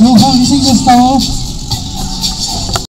no, no, you think this fell off?